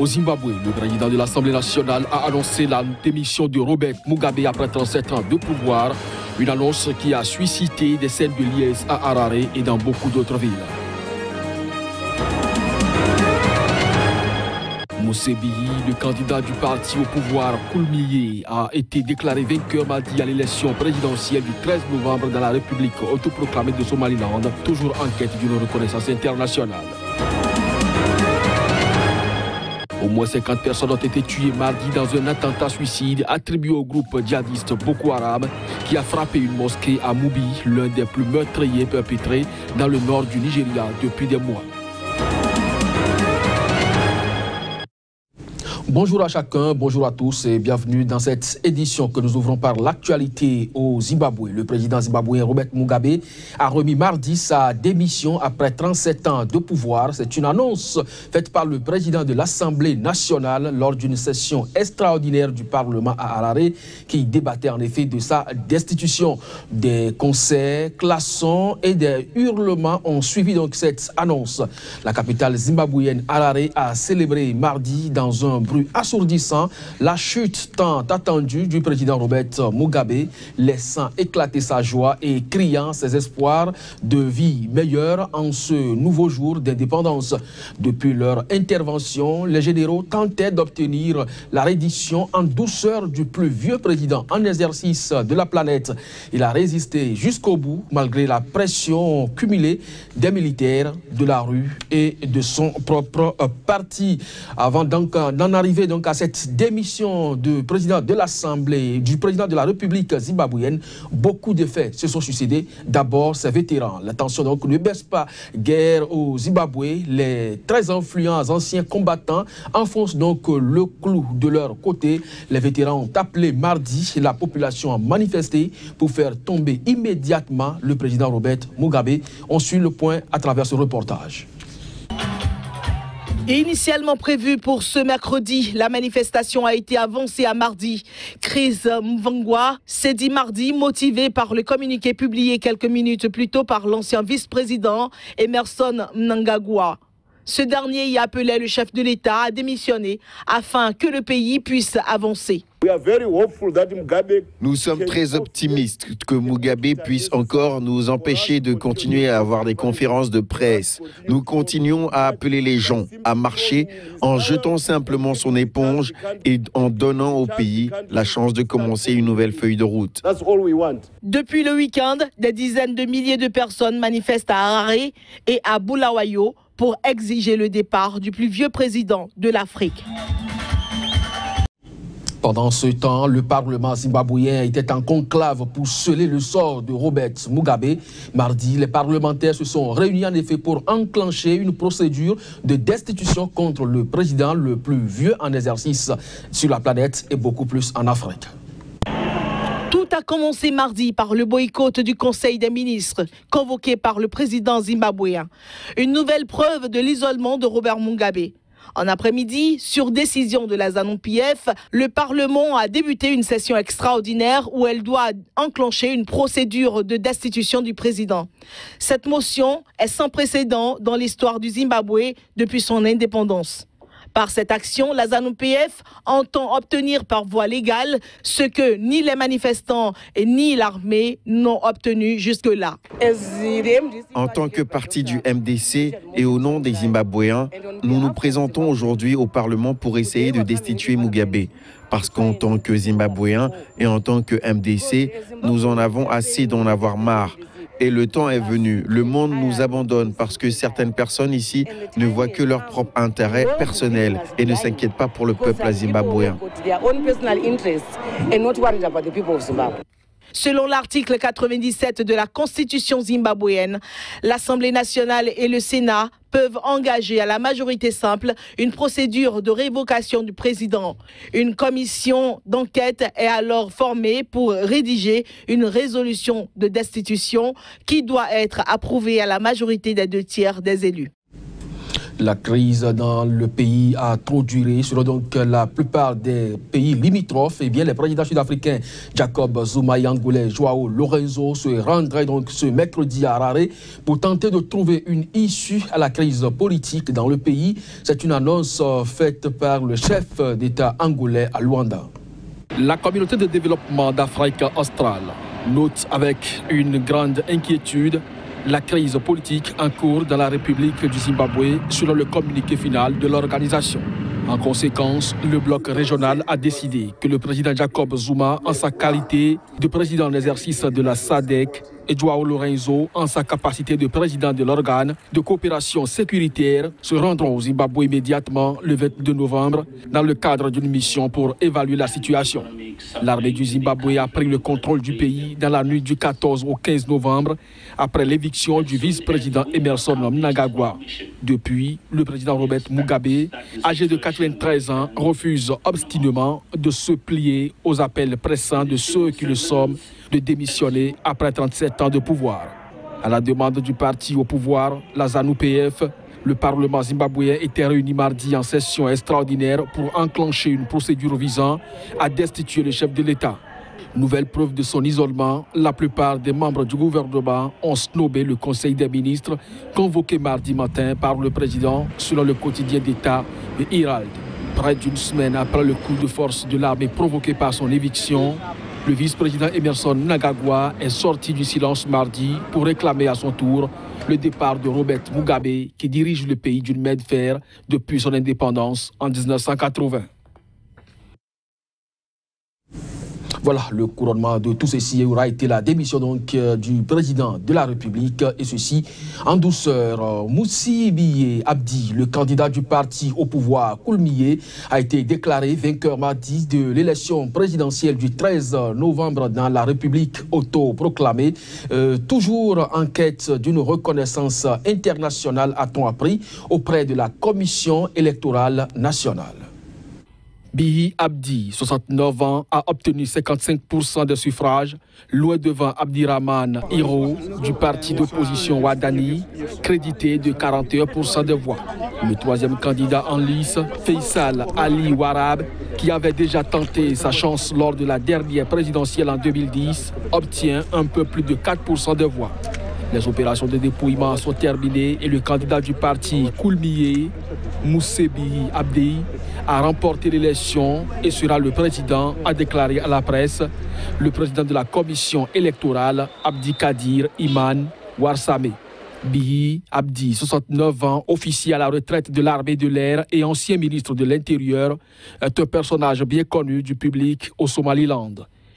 Au Zimbabwe, le président de l'Assemblée nationale a annoncé la démission de Robert Mugabe après 37 ans de pouvoir, une annonce qui a suscité des scènes de liesse à Harare et dans beaucoup d'autres villes. Moussebi, le candidat du parti au pouvoir Koulmiye, a été déclaré vainqueur mardi à l'élection présidentielle du 13 novembre dans la République autoproclamée de Somaliland, toujours en quête d'une reconnaissance internationale. Au moins 50 personnes ont été tuées mardi dans un attentat suicide attribué au groupe djihadiste Boko Haram qui a frappé une mosquée à Moubi, l'un des plus meurtriers perpétrés dans le nord du Nigeria depuis des mois. Bonjour à chacun, bonjour à tous et bienvenue dans cette édition que nous ouvrons par l'actualité au Zimbabwe. Le président zimbabwéen Robert Mugabe a remis mardi sa démission après 37 ans de pouvoir. C'est une annonce faite par le président de l'Assemblée nationale lors d'une session extraordinaire du Parlement à Harare qui débattait en effet de sa destitution. Des conseils, classons et des hurlements ont suivi donc cette annonce. La capitale zimbabwéenne Harare a célébré mardi dans un bruit assourdissant la chute tant attendue du président Robert Mugabe, laissant éclater sa joie et criant ses espoirs de vie meilleure en ce nouveau jour d'indépendance. Depuis leur intervention, les généraux tentaient d'obtenir la reddition en douceur du plus vieux président en exercice de la planète. Il a résisté jusqu'au bout malgré la pression cumulée des militaires, de la rue et de son propre parti. Avant donc d'en arriver donc à cette démission du président de l'Assemblée, du président de la République zimbabwéenne, beaucoup de faits se sont suicidés. D'abord, ces vétérans. La tension donc ne baisse pas. Guerre au Zimbabwe, les très influents anciens combattants enfoncent donc le clou de leur côté. Les vétérans ont appelé mardi la population à manifester pour faire tomber immédiatement le président Robert Mugabe. On suit le point à travers ce reportage. Initialement prévue pour ce mercredi, la manifestation a été avancée à mardi. Chris Mvangwa s'est dit mardi, motivé par le communiqué publié quelques minutes plus tôt par l'ancien vice-président Emerson Mnangagwa. Ce dernier y appelait le chef de l'État à démissionner afin que le pays puisse avancer. Nous sommes très optimistes que Mugabe puisse encore nous empêcher de continuer à avoir des conférences de presse. Nous continuons à appeler les gens à marcher en jetant simplement son éponge et en donnant au pays la chance de commencer une nouvelle feuille de route. Depuis le week-end, des dizaines de milliers de personnes manifestent à Harare et à Bulawayo pour exiger le départ du plus vieux président de l'Afrique. Pendant ce temps, le Parlement zimbabwéen était en conclave pour sceller le sort de Robert Mugabe. Mardi, les parlementaires se sont réunis en effet pour enclencher une procédure de destitution contre le président le plus vieux en exercice sur la planète et beaucoup plus en Afrique. Tout a commencé mardi par le boycott du Conseil des ministres, convoqué par le président zimbabwéen. Une nouvelle preuve de l'isolement de Robert Mugabe. En après-midi, sur décision de la ZANU-PF, le Parlement a débuté une session extraordinaire où elle doit enclencher une procédure de destitution du président. Cette motion est sans précédent dans l'histoire du Zimbabwe depuis son indépendance. Par cette action, la ZANU-PF entend obtenir par voie légale ce que ni les manifestants et ni l'armée n'ont obtenu jusque-là. En tant que parti du MDC et au nom des Zimbabwéens, nous nous présentons aujourd'hui au Parlement pour essayer de destituer Mugabe. Parce qu'en tant que Zimbabwéens et en tant que MDC, nous en avons assez d'en avoir marre. Et le temps est venu. Le monde nous abandonne parce que certaines personnes ici ne voient que leur propre intérêt personnel et ne s'inquiètent pas pour le peuple zimbabwéen. Selon l'article 97 de la Constitution zimbabwéenne, l'Assemblée nationale et le Sénat peuvent engager à la majorité simple une procédure de révocation du président. Une commission d'enquête est alors formée pour rédiger une résolution de destitution qui doit être approuvée à la majorité des deux tiers des élus. La crise dans le pays a trop duré. Selon donc la plupart des pays limitrophes, et eh bien, les présidents sud-africains Jacob Zuma et angolais Joao Lorenzo se rendraient donc ce mercredi à Harare pour tenter de trouver une issue à la crise politique dans le pays. C'est une annonce faite par le chef d'État angolais à Luanda. La communauté de développement d'Afrique australe note avec une grande inquiétude la crise politique en cours dans la République du Zimbabwe selon le communiqué final de l'organisation. En conséquence, le bloc régional a décidé que le président Jacob Zuma, en sa qualité de président en exercice de la SADC, Joao Lorenzo, en sa capacité de président de l'organe de coopération sécuritaire, se rendront au Zimbabwe immédiatement le 22 novembre dans le cadre d'une mission pour évaluer la situation. L'armée du Zimbabwe a pris le contrôle du pays dans la nuit du 14 au 15 novembre après l'éviction du vice-président Emerson Mnangagwa. Depuis, le président Robert Mugabe, âgé de 93 ans, refuse obstinément de se plier aux appels pressants de ceux qui le somment de démissionner après 37 ans de pouvoir. À la demande du parti au pouvoir, la ZANU-PF, le Parlement zimbabwéen était réuni mardi en session extraordinaire pour enclencher une procédure visant à destituer le chef de l'État. Nouvelle preuve de son isolement, la plupart des membres du gouvernement ont snobé le Conseil des ministres convoqué mardi matin par le président selon le quotidien d'État de Herald. Près d'une semaine après le coup de force de l'armée provoqué par son éviction, le vice-président Emerson Nagagwa est sorti du silence mardi pour réclamer à son tour le départ de Robert Mugabe qui dirige le pays d'une main de fer depuis son indépendance en 1980. Voilà, le couronnement de tout ceci aura été la démission donc euh, du président de la République et ceci en douceur. Moussi Abdi, le candidat du parti au pouvoir Koulmiye, a été déclaré vainqueur mardi de l'élection présidentielle du 13 novembre dans la République autoproclamée. Euh, toujours en quête d'une reconnaissance internationale, a-t-on appris, auprès de la Commission électorale nationale. Bihi Abdi, 69 ans, a obtenu 55% des suffrages, loin devant Abdirahman Hiro du parti d'opposition Wadani, crédité de 41% des voix. Le troisième candidat en lice, Faisal Ali Warab, qui avait déjà tenté sa chance lors de la dernière présidentielle en 2010, obtient un peu plus de 4% des voix. Les opérations de dépouillement sont terminées et le candidat du parti Koulmiye, Moussebi Abdi, a remporté l'élection et sera le président, a déclaré à la presse le président de la commission électorale, Abdi Kadir Iman Warsame. Bihi Abdi, 69 ans, officier à la retraite de l'armée de l'air et ancien ministre de l'Intérieur, est un personnage bien connu du public au Somaliland.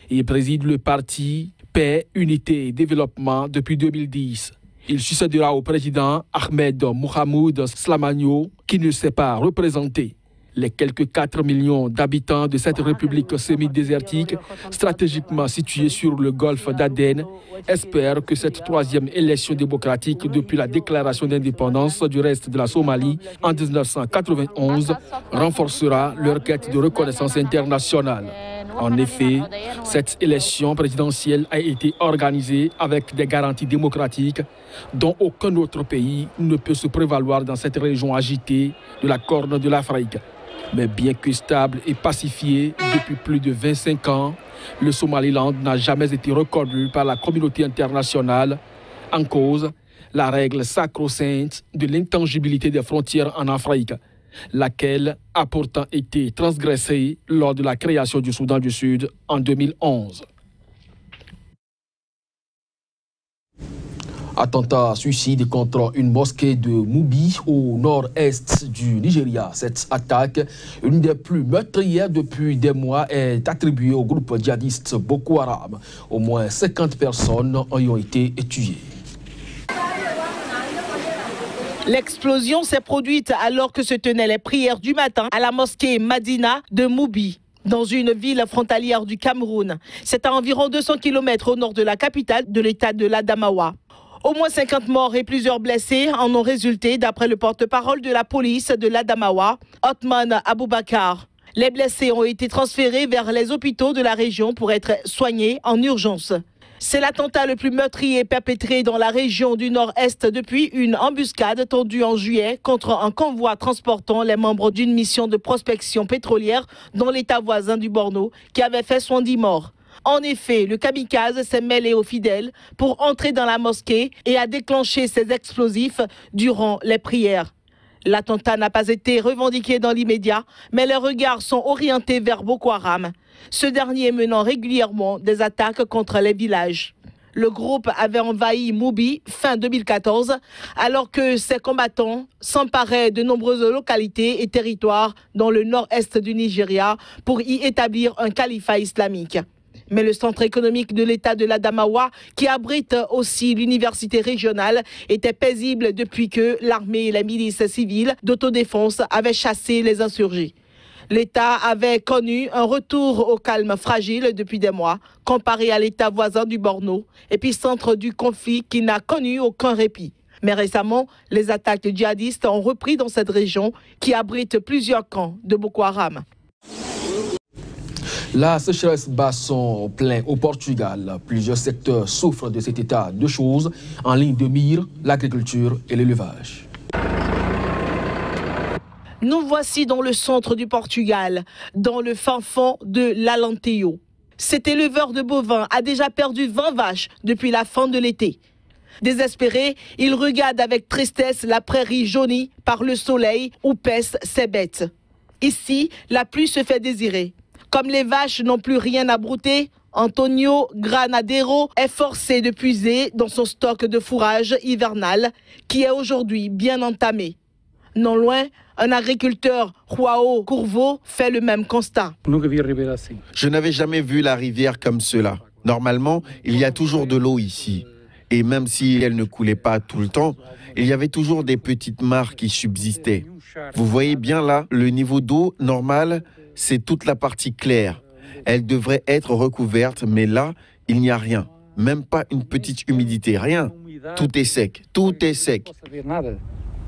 Il préside le parti Paix, Unité et Développement depuis 2010. Il succédera au président Ahmed Mohamed Slamagno, qui ne s'est pas représenté. Les quelques 4 millions d'habitants de cette république semi-désertique, stratégiquement située sur le golfe d'Aden, espèrent que cette troisième élection démocratique depuis la déclaration d'indépendance du reste de la Somalie en 1991 renforcera leur quête de reconnaissance internationale. En effet, cette élection présidentielle a été organisée avec des garanties démocratiques dont aucun autre pays ne peut se prévaloir dans cette région agitée de la Corne de l'Afrique. Mais bien que stable et pacifié depuis plus de 25 ans, le Somaliland n'a jamais été reconnu par la communauté internationale en cause la règle sacro-sainte de l'intangibilité des frontières en Afrique laquelle a pourtant été transgressée lors de la création du Soudan du Sud en 2011. Attentat suicide contre une mosquée de Moubi au nord-est du Nigeria. Cette attaque, une des plus meurtrières depuis des mois, est attribuée au groupe djihadiste Boko Haram. Au moins 50 personnes ont été tuées. L'explosion s'est produite alors que se tenaient les prières du matin à la mosquée Madina de Moubi dans une ville frontalière du Cameroun. C'est à environ 200 km au nord de la capitale de l'état de l'Adamawa. Au moins 50 morts et plusieurs blessés en ont résulté d'après le porte-parole de la police de l'Adamawa, Otman Aboubakar. Les blessés ont été transférés vers les hôpitaux de la région pour être soignés en urgence. C'est l'attentat le plus meurtrier perpétré dans la région du Nord-Est depuis une embuscade tendue en juillet contre un convoi transportant les membres d'une mission de prospection pétrolière dans l'état voisin du Borno qui avait fait 70 morts. En effet, le kamikaze s'est mêlé aux fidèles pour entrer dans la mosquée et a déclenché ses explosifs durant les prières. L'attentat n'a pas été revendiqué dans l'immédiat, mais les regards sont orientés vers Boko Haram, ce dernier menant régulièrement des attaques contre les villages. Le groupe avait envahi Moubi fin 2014, alors que ses combattants s'emparaient de nombreuses localités et territoires dans le nord-est du Nigeria pour y établir un califat islamique. Mais le centre économique de l'État de l'Adamawa, qui abrite aussi l'université régionale, était paisible depuis que l'armée et la milice civile d'autodéfense avaient chassé les insurgés. L'État avait connu un retour au calme fragile depuis des mois, comparé à l'État voisin du Borno, épicentre du conflit qui n'a connu aucun répit. Mais récemment, les attaques djihadistes ont repris dans cette région qui abrite plusieurs camps de Boko Haram. La sécheresse bat son plein au Portugal. Plusieurs secteurs souffrent de cet état de choses, en ligne de mire l'agriculture et l'élevage. Nous voici dans le centre du Portugal, dans le fin de l'Alentejo. Cet éleveur de bovins a déjà perdu 20 vaches depuis la fin de l'été. Désespéré, il regarde avec tristesse la prairie jaunie par le soleil où pèsent ses bêtes. Ici, la pluie se fait désirer. Comme les vaches n'ont plus rien à brouter, Antonio Granadero est forcé de puiser dans son stock de fourrage hivernal qui est aujourd'hui bien entamé. Non loin, un agriculteur, Joao Courvaux, fait le même constat. Je n'avais jamais vu la rivière comme cela. Normalement, il y a toujours de l'eau ici. Et même si elle ne coulait pas tout le temps, il y avait toujours des petites mares qui subsistaient. Vous voyez bien là, le niveau d'eau normal, c'est toute la partie claire. Elle devrait être recouverte, mais là, il n'y a rien. Même pas une petite humidité, rien. Tout est sec, tout est sec.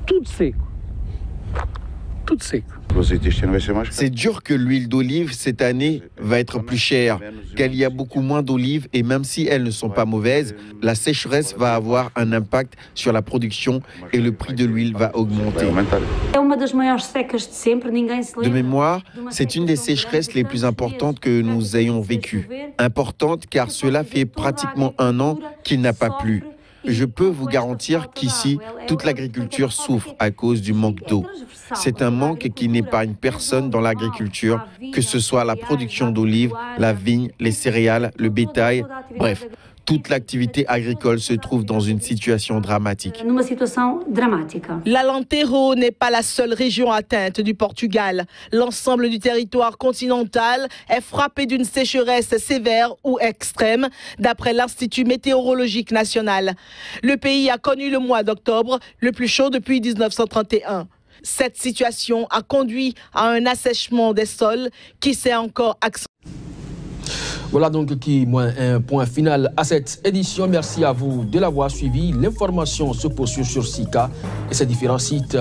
Tout sec. Tout sec. C'est dur que l'huile d'olive cette année va être plus chère, car il y a beaucoup moins d'olives et même si elles ne sont pas mauvaises, la sécheresse va avoir un impact sur la production et le prix de l'huile va augmenter. De mémoire, c'est une des sécheresses les plus importantes que nous ayons vécues. Importante car cela fait pratiquement un an qu'il n'a pas plu. Je peux vous garantir qu'ici, toute l'agriculture souffre à cause du manque d'eau. C'est un manque qui n'épargne personne dans l'agriculture, que ce soit la production d'olives, la vigne, les céréales, le bétail, bref. Toute l'activité agricole se trouve dans une situation dramatique. L'Alentejo n'est pas la seule région atteinte du Portugal. L'ensemble du territoire continental est frappé d'une sécheresse sévère ou extrême, d'après l'Institut météorologique national. Le pays a connu le mois d'octobre le plus chaud depuis 1931. Cette situation a conduit à un assèchement des sols qui s'est encore accentué. Voilà donc qui moins un point final à cette édition. Merci à vous de l'avoir suivi. L'information se poursuit sur SICA et ses différents sites.